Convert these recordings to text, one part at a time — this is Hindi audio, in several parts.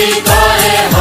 स्तुति गाए हम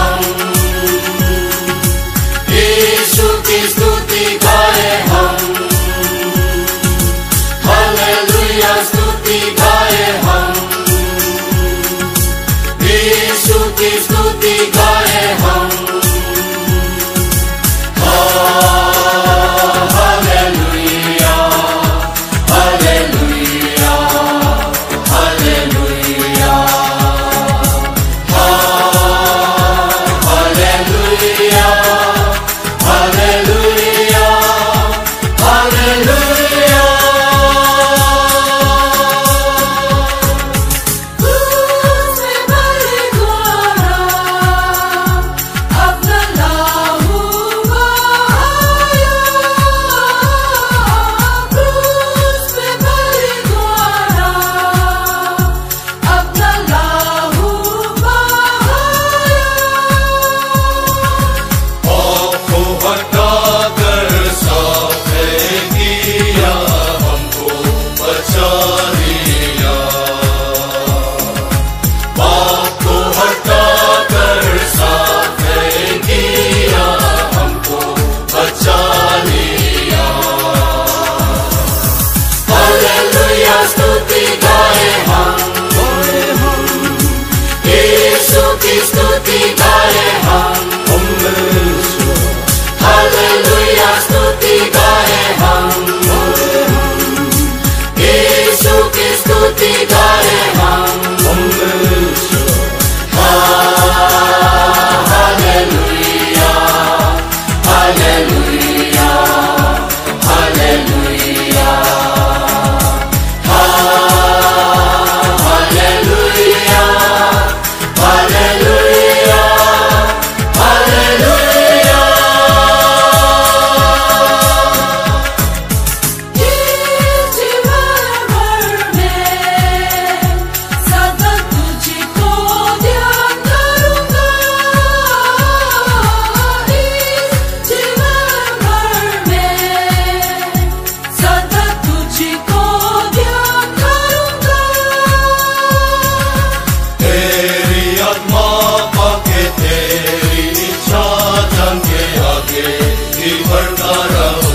tomorrow.